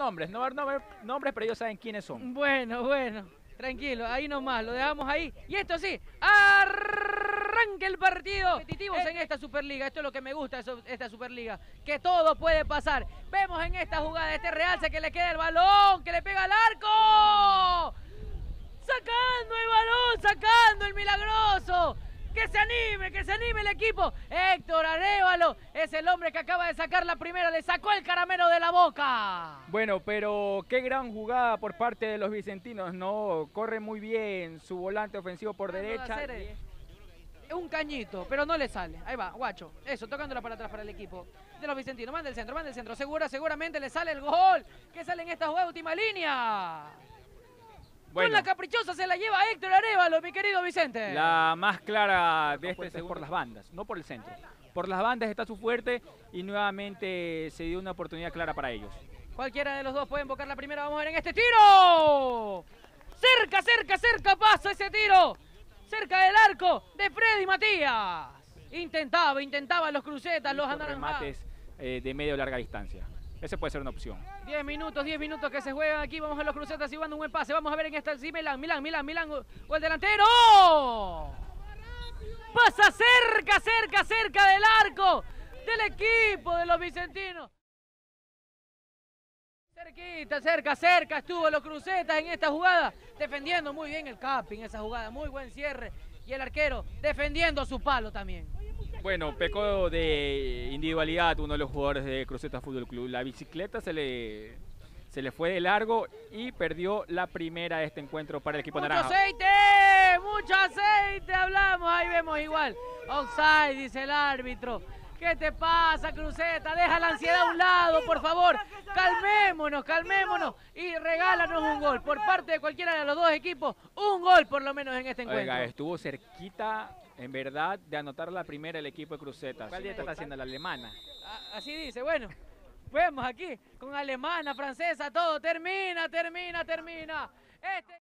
nombres, no dar nombres, pero ellos saben quiénes son. Bueno, bueno, tranquilo, ahí nomás, lo dejamos ahí. Y esto sí, arranque el partido. Competitivos en esta Superliga, esto es lo que me gusta de esta Superliga, que todo puede pasar. Vemos en esta jugada este Realce que le queda el balón, que le pega al arco. Sacando el balón, sacando el milagroso. Que se anime, que se anime el equipo. Héctor Arevalo es el hombre que acaba de sacar la primera, le sacó el caramelo de la boca. Bueno, pero qué gran jugada por parte de los vicentinos, ¿no? Corre muy bien su volante ofensivo por derecha. Es un cañito, pero no le sale. Ahí va, guacho. Eso, tocándola para atrás para el equipo de los vicentinos. Manda el centro, manda el centro. Segura, seguramente le sale el gol. Que sale en esta jugada última línea. Con la caprichosa se la lleva Héctor Arevalo, mi querido Vicente. La más clara de este es por las bandas, no por el centro. Por las bandas está su fuerte y nuevamente se dio una oportunidad clara para ellos. Cualquiera de los dos puede invocar la primera. Vamos a ver en este tiro. Cerca, cerca, cerca pasa ese tiro. Cerca del arco de Freddy Matías. Intentaba, intentaba los crucetas, los anaranjados. remates eh, de medio larga distancia. Ese puede ser una opción. 10 minutos, 10 minutos que se juegan aquí. Vamos a los crucetas y van un buen pase. Vamos a ver en esta. Sí, Milán, Milán, Milán, Milán. O el delantero. Pasa cerca, cerca, cerca del arco del equipo de los vicentinos. Cerquita, cerca, cerca estuvo los crucetas en esta jugada. Defendiendo muy bien el capping esa jugada. Muy buen cierre. Y el arquero defendiendo su palo también. Bueno, pecó de individualidad uno de los jugadores de Cruceta Fútbol Club. La bicicleta se le, se le fue de largo y perdió la primera de este encuentro para el equipo ¡Mucho naranja. aceite! ¡Mucho aceite! Hablamos, ahí vemos igual. Offside, dice el árbitro. ¿Qué te pasa, Cruceta? Deja la ansiedad a un lado, por favor. Calmémonos, calmémonos y regálanos un gol. Por parte de cualquiera de los dos equipos, un gol por lo menos en este encuentro. Oiga, estuvo cerquita en verdad, de anotar la primera el equipo de Cruzetas. ¿Cuál dieta está haciendo la alemana? Ah, así dice, bueno. Vemos aquí, con alemana, francesa, todo. Termina, termina, termina. Este...